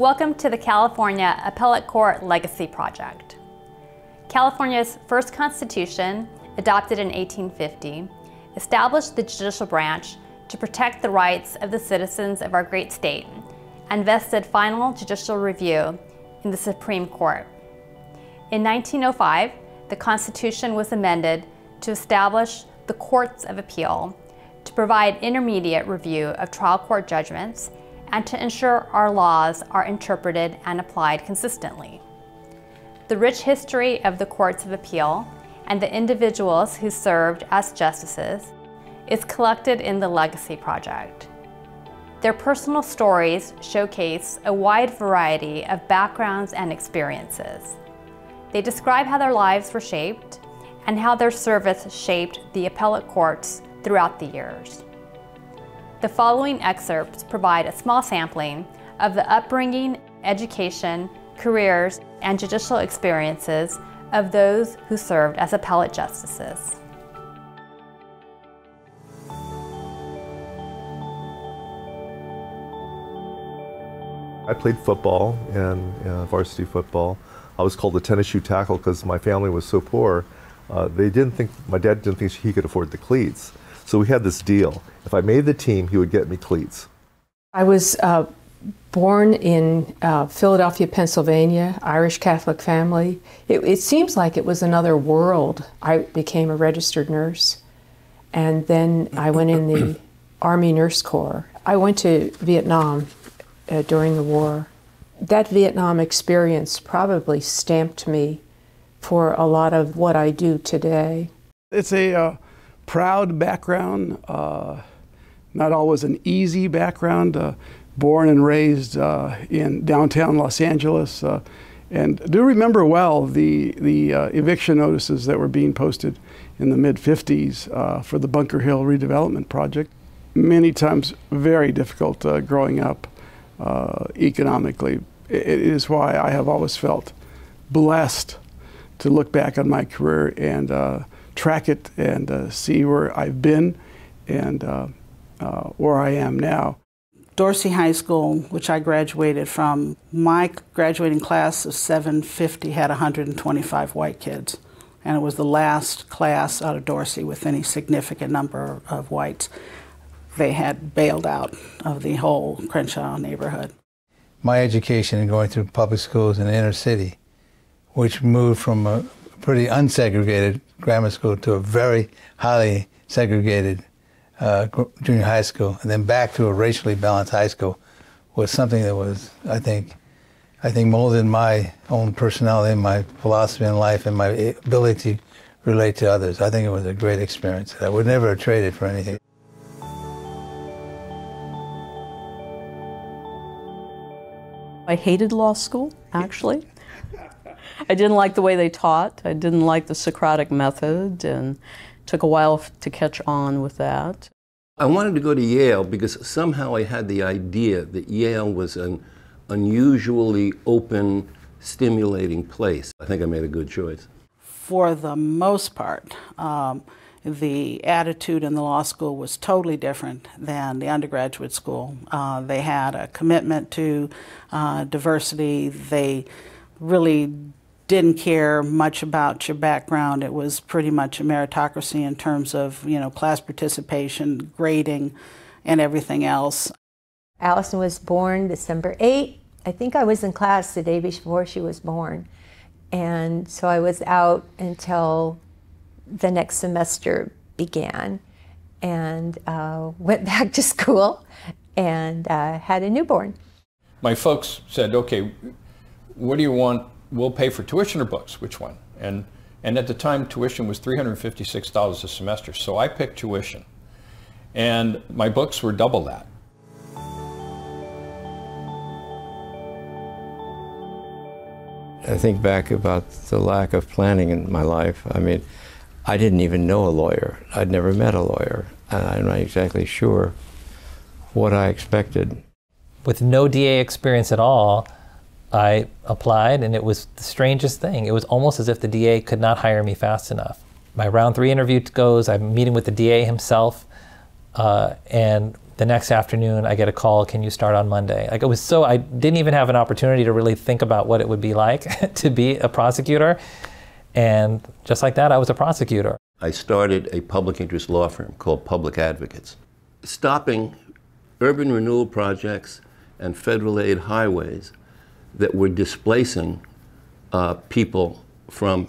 Welcome to the California Appellate Court Legacy Project. California's first constitution, adopted in 1850, established the judicial branch to protect the rights of the citizens of our great state and vested final judicial review in the Supreme Court. In 1905, the Constitution was amended to establish the Courts of Appeal to provide intermediate review of trial court judgments and to ensure our laws are interpreted and applied consistently. The rich history of the Courts of Appeal and the individuals who served as justices is collected in the Legacy Project. Their personal stories showcase a wide variety of backgrounds and experiences. They describe how their lives were shaped and how their service shaped the appellate courts throughout the years. The following excerpts provide a small sampling of the upbringing, education, careers, and judicial experiences of those who served as appellate justices. I played football and uh, varsity football. I was called the tennis shoe tackle because my family was so poor. Uh, they didn't think my dad didn't think he could afford the cleats. So we had this deal. If I made the team, he would get me cleats. I was uh, born in uh, Philadelphia, Pennsylvania, Irish Catholic family. It, it, seems like it was another world. I became a registered nurse, and then I went in the Army Nurse Corps. I went to Vietnam uh, during the war. That Vietnam experience probably stamped me for a lot of what I do today. It's a uh, proud background, uh, not always an easy background. Uh, born and raised uh, in downtown Los Angeles, uh, and do remember well the the uh, eviction notices that were being posted in the mid 50s uh, for the Bunker Hill redevelopment project. Many times very difficult growing up economically. It is why I have always felt blessed to look back on my career and track it and uh, see where I've been and uh, uh, where I am now. Dorsey High School, which I graduated from, my graduating class of 750 had 125 white kids. And it was the last class out of Dorsey with any significant number of whites. They had bailed out of the whole Crenshaw neighborhood. My education and going through public schools in the inner city, which moved from a pretty unsegregated grammar school to a very highly segregated uh, junior high school, and then back to a racially balanced high school was something that was, I think, I think molded my own personality, and my philosophy in life, and my ability to relate to others. I think it was a great experience. I would never have traded for anything. I hated law school, actually. I didn't like the way they taught. I didn't like the Socratic method, and took a while to catch on with that. I wanted to go to Yale because somehow I had the idea that Yale was an unusually open, stimulating place. I think I made a good choice. For the most part, um, the attitude in the law school was totally different than the undergraduate school. Uh, they had a commitment to uh, diversity. They really didn't care much about your background. It was pretty much a meritocracy in terms of, you know, class participation, grading, and everything else. Allison was born December 8. I think I was in class the day before she was born. And so I was out until the next semester began and uh, went back to school and uh, had a newborn. My folks said, okay, what do you want we'll pay for tuition or books, which one? And, and at the time, tuition was $356 a semester, so I picked tuition. And my books were double that. I think back about the lack of planning in my life. I mean, I didn't even know a lawyer. I'd never met a lawyer. And I'm not exactly sure what I expected. With no DA experience at all, I applied, and it was the strangest thing. It was almost as if the DA could not hire me fast enough. My round three interview goes, I'm meeting with the DA himself, uh, and the next afternoon, I get a call, can you start on Monday? Like it was so, I didn't even have an opportunity to really think about what it would be like to be a prosecutor. And just like that, I was a prosecutor. I started a public interest law firm called Public Advocates, stopping urban renewal projects and federal aid highways that were displacing uh, people from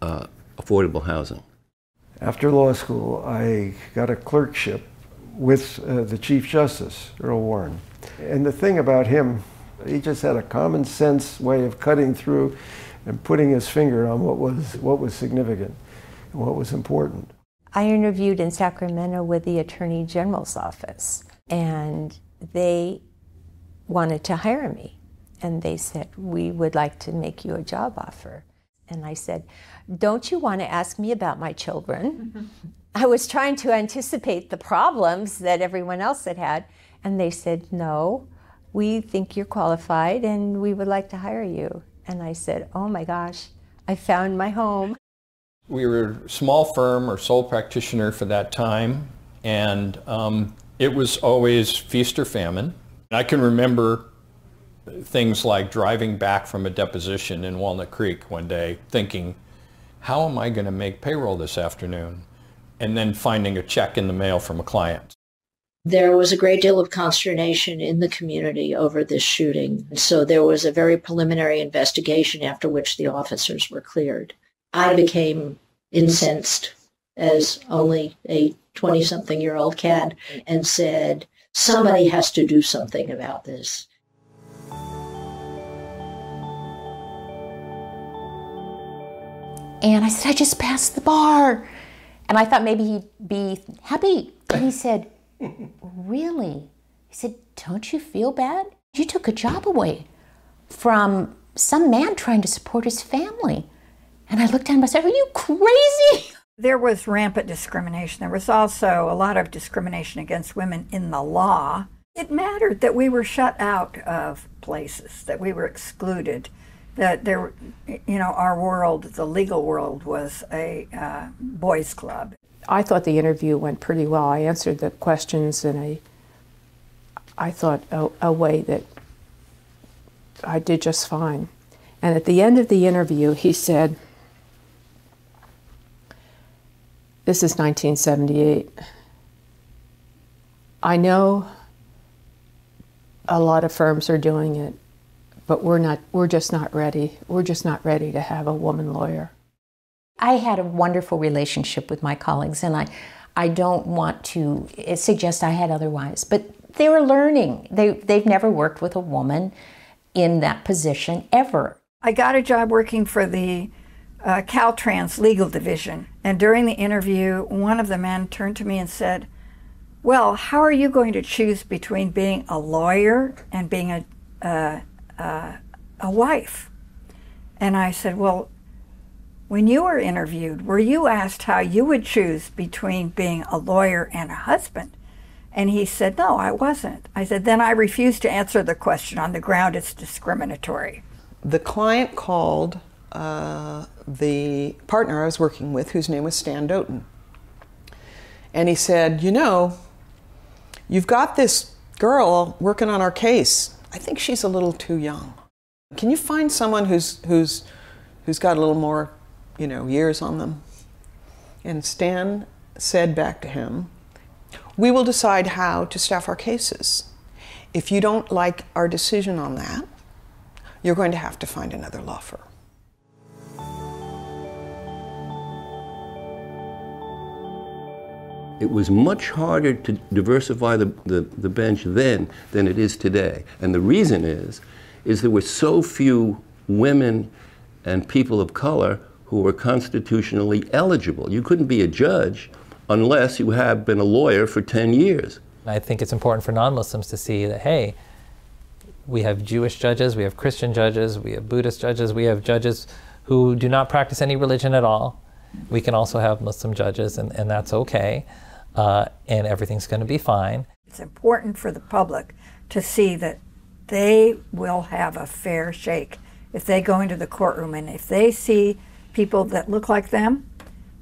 uh, affordable housing. After law school, I got a clerkship with uh, the Chief Justice, Earl Warren. And the thing about him, he just had a common sense way of cutting through and putting his finger on what was, what was significant and what was important. I interviewed in Sacramento with the Attorney General's office, and they wanted to hire me. And they said, We would like to make you a job offer. And I said, Don't you want to ask me about my children? I was trying to anticipate the problems that everyone else had had. And they said, No, we think you're qualified and we would like to hire you. And I said, Oh my gosh, I found my home. We were a small firm or sole practitioner for that time, and um, it was always feast or famine. I can remember things like driving back from a deposition in Walnut Creek one day thinking, how am I going to make payroll this afternoon? And then finding a check in the mail from a client. There was a great deal of consternation in the community over this shooting. So there was a very preliminary investigation after which the officers were cleared. I became incensed as only a 20 something year old can and said, somebody has to do something about this. And I said, I just passed the bar. And I thought maybe he'd be happy. And he said, Really? He said, Don't you feel bad? You took a job away from some man trying to support his family. And I looked and I said, Are you crazy? There was rampant discrimination. There was also a lot of discrimination against women in the law. It mattered that we were shut out of places, that we were excluded, that there, you know, our world, the legal world, was a uh, boys' club. I thought the interview went pretty well. I answered the questions in a, I thought, a, a way that I did just fine. And at the end of the interview, he said, This is 1978. I know a lot of firms are doing it, but we're not we're just not ready. We're just not ready to have a woman lawyer. I had a wonderful relationship with my colleagues, and I, I don't want to suggest I had otherwise, but they were learning. They, they've never worked with a woman in that position ever. I got a job working for the uh, Caltrans legal division, and during the interview, one of the men turned to me and said, Well, how are you going to choose between being a lawyer and being a, uh, uh, a wife? And I said, Well, when you were interviewed, were you asked how you would choose between being a lawyer and a husband? And he said, No, I wasn't. I said, Then I refuse to answer the question on the ground it's discriminatory. The client called uh, the partner I was working with, whose name was Stan Doughton. And he said, You know, you've got this girl working on our case. I think she's a little too young. Can you find someone who's, who's, who's got a little more, you know, years on them? And Stan said back to him, We will decide how to staff our cases. If you don't like our decision on that, you're going to have to find another law firm. It was much harder to diversify the, the, the, bench then than it is today. And the reason is, is there were so few women and people of color who were constitutionally eligible. You couldn't be a judge unless you have been a lawyer for 10 years. I think it's important for non-Muslims to see that, hey, we have Jewish judges, we have Christian judges, we have Buddhist judges, we have judges who do not practice any religion at all. We can also have Muslim judges, and, and that's okay uh, and everything's going to be fine. It's important for the public to see that they will have a fair shake if they go into the courtroom and if they see people that look like them,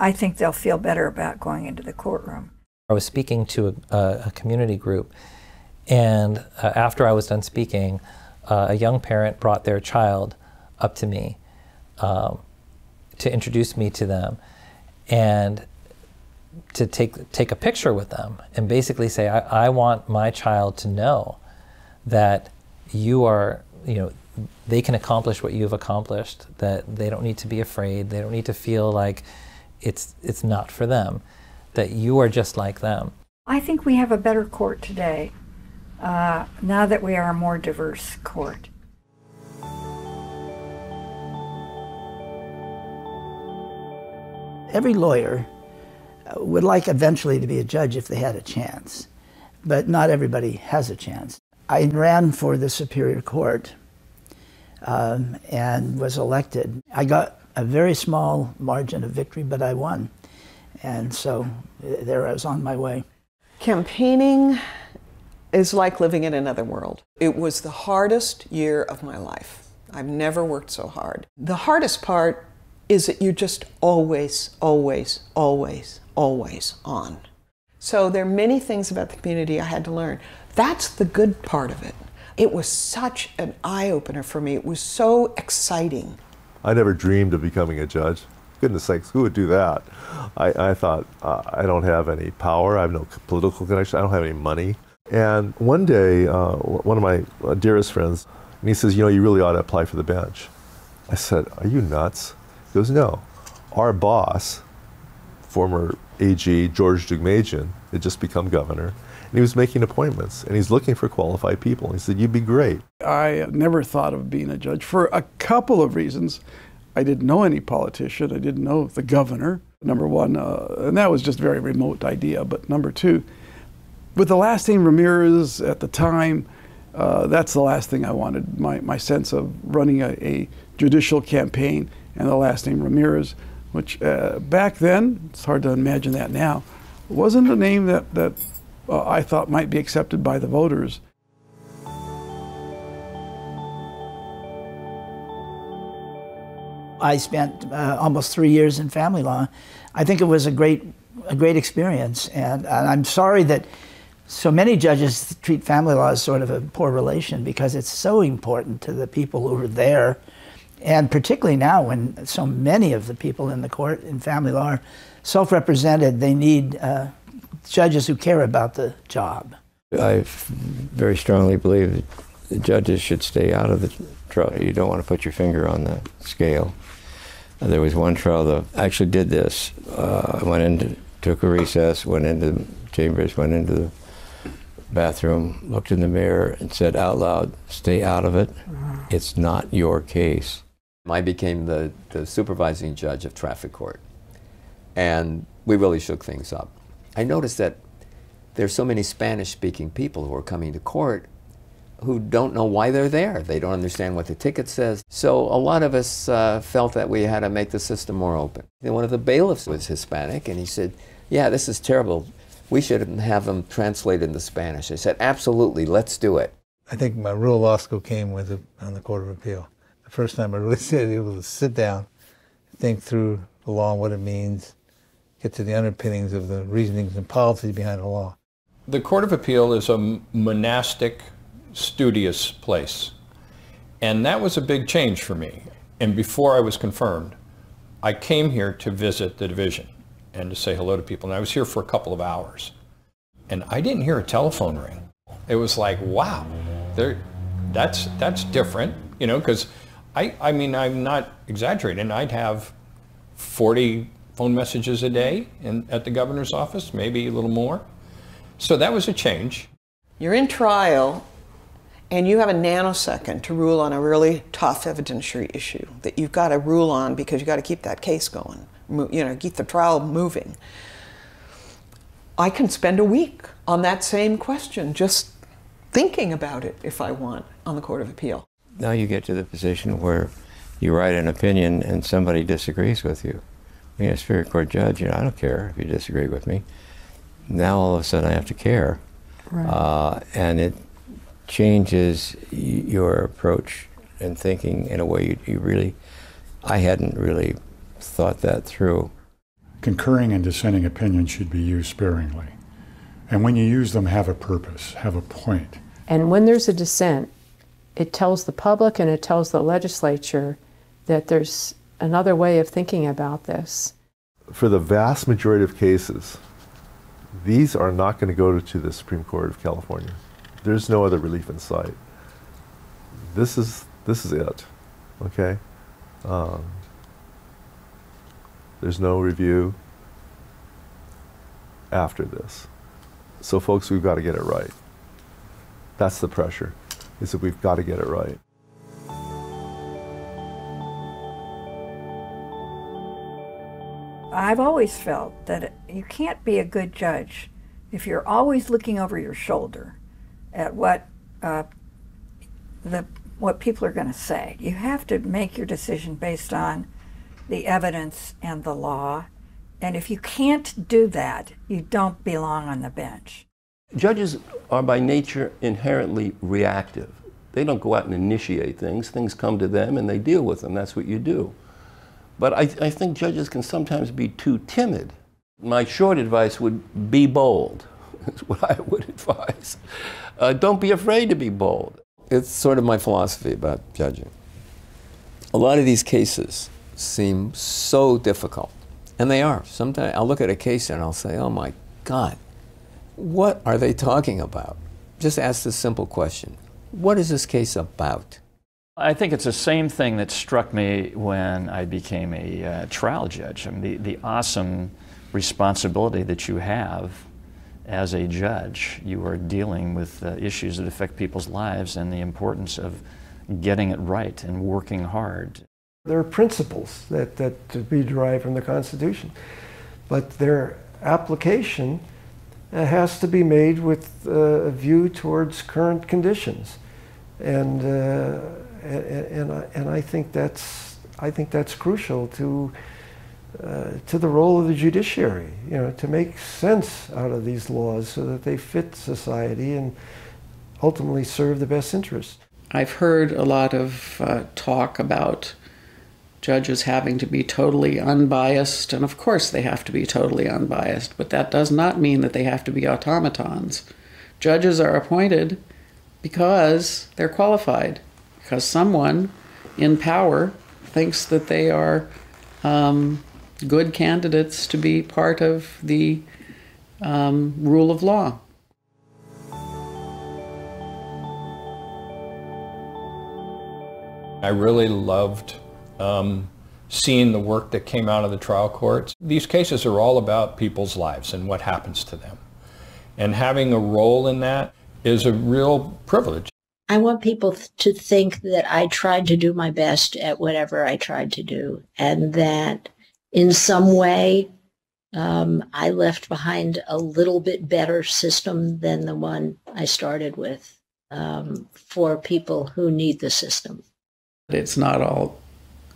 I think they'll feel better about going into the courtroom. I was speaking to a, a community group, and uh, after I was done speaking, uh, a young parent brought their child up to me um, to introduce me to them and to take, take a picture with them and basically say, I, I want my child to know that you are, you know, they can accomplish what you've accomplished, that they don't need to be afraid, they don't need to feel like it's, it's not for them, that you are just like them. I think we have a better court today uh, now that we are a more diverse court. Every lawyer would like eventually to be a judge if they had a chance, but not everybody has a chance. I ran for the Superior Court um, and was elected. I got a very small margin of victory, but I won. And so uh, there I was on my way. Campaigning is like living in another world. It was the hardest year of my life. I've never worked so hard. The hardest part is that you're just always, always, always, always on. So there are many things about the community I had to learn. That's the good part of it. It was such an eye opener for me. It was so exciting. I never dreamed of becoming a judge. Goodness sakes, who would do that? I, I thought, uh, I don't have any power, I have no political connection, I don't have any money. And one day, uh, one of my uh, dearest friends, and he says, You know, you really ought to apply for the bench. I said, Are you nuts? He goes, No. Our boss, former AG George Deukmejian, had just become governor, and he was making appointments, and he's looking for qualified people. And he said, You'd be great. I never thought of being a judge for a couple of reasons. I didn't know any politician, I didn't know the governor, number one, uh, and that was just a very remote idea. But number two, with the last name Ramirez at the time, uh, that's the last thing I wanted. My, my sense of running a, a judicial campaign and the last name Ramirez, which uh, back then, it's hard to imagine that now, wasn't a name that, that uh, I thought might be accepted by the voters. I spent uh, almost three years in family law. I think it was a great, a great experience, and, and I'm sorry that so many judges treat family law as sort of a poor relation because it's so important to the people who are there. And particularly now, when so many of the people in the court in family law are self represented, they need uh, judges who care about the job. I very strongly believe that judges should stay out of the trial. You don't want to put your finger on the scale. There was one trial that actually did this. Uh, I went into, took a recess, went into the chambers, went into the bathroom, looked in the mirror, and said out loud, Stay out of it. It's not your case. I became the, the supervising judge of traffic court, and we really shook things up. I noticed that there's so many Spanish speaking people who are coming to court who don't know why they're there. They don't understand what the ticket says. So a lot of us uh, felt that we had to make the system more open. And one of the bailiffs was Hispanic, and he said, Yeah, this is terrible we should have them translated into Spanish. I said, absolutely, let's do it. I think my real law school came with it on the Court of Appeal. First time I really was able to sit down, think through the law and what it means, get to the underpinnings of the reasonings and policies behind the law. The Court of Appeal is a monastic, studious place. And that was a big change for me. And before I was confirmed, I came here to visit the division and to say hello to people. And I was here for a couple of hours. And I didn't hear a telephone ring. It was like, wow, there, that's, that's different, you know, because I, I mean, I'm not exaggerating. I'd have 40 phone messages a day in, at the governor's office, maybe a little more. So that was a change. You're in trial and you have a nanosecond to rule on a really tough evidentiary issue that you've got to rule on because you've got to keep that case going you know, keep the trial moving. I can spend a week on that same question, just thinking about it if I want on the Court of Appeal. Now you get to the position where you write an opinion and somebody disagrees with you. Being a Superior Court judge, you know, I don't care if you disagree with me. Now all of a sudden I have to care. Right. Uh, and it changes your approach and thinking in a way you, you really, I hadn't really thought that through. Concurring and dissenting opinions should be used sparingly. And when you use them, have a purpose, have a point. And when there's a dissent, it tells the public and it tells the legislature that there's another way of thinking about this. For the vast majority of cases, these are not going to go to the Supreme Court of California. There's no other relief in sight. This is this is it. Okay. Um, there's no review after this. So, folks, we've got to get it right. That's the pressure, is that we've got to get it right. I've always felt that you can't be a good judge if you're always looking over your shoulder at what uh, the what people are going to say. You have to make your decision based on the evidence and the law. And if you can't do that, you don't belong on the bench. Judges are by nature inherently reactive. They don't go out and initiate things. Things come to them and they deal with them. That's what you do. But I, I think judges can sometimes be too timid. My short advice would be bold. That's what I would advise. Uh, don't be afraid to be bold. It's sort of my philosophy about judging. A lot of these cases seem so difficult, and they are. Sometimes I'll look at a case and I'll say, oh my God, what are they talking about? Just ask this simple question What is this case about? I think it's the same thing that struck me when I became a uh, trial judge. I mean, the, the awesome responsibility that you have as a judge. You are dealing with uh, issues that affect people's lives and the importance of getting it right and working hard. There are principles that, that to be derived from the Constitution, but their application uh, has to be made with uh, a view towards current conditions. And, uh, and, and, I, and I, think that's, I think that's crucial to uh, to the role of the judiciary, you know, to make sense out of these laws so that they fit society and ultimately serve the best interests. I've heard a lot of talk about judges having to be totally unbiased, and of course they have to be totally unbiased, but that does not mean that they have to be automatons. Judges are appointed because they're qualified, because someone in power thinks that they are um, good candidates to be part of the um, rule of law. I really loved um, seeing the work that came out of the trial courts. These cases are all about people's lives and what happens to them. And having a role in that is a real privilege. I want people to think that I tried to do my best at whatever I tried to do and that in some way, um, I left behind a little bit better system than the one I started with um, for people who need the system. It's not all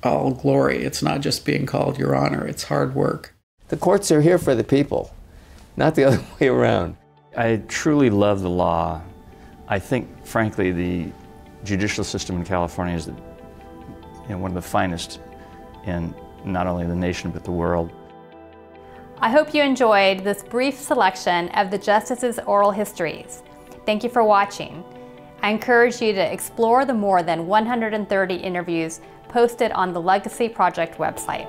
all glory. It's not just being called your honor. It's hard work. The courts are here for the people, not the other way around. I truly love the law. I think, frankly, the judicial system in California is the, you know, one of the finest in not only the nation but the world. I hope you enjoyed this brief selection of the Justices' oral histories. Thank you for watching. I encourage you to explore the more than 130 interviews posted on the Legacy Project website.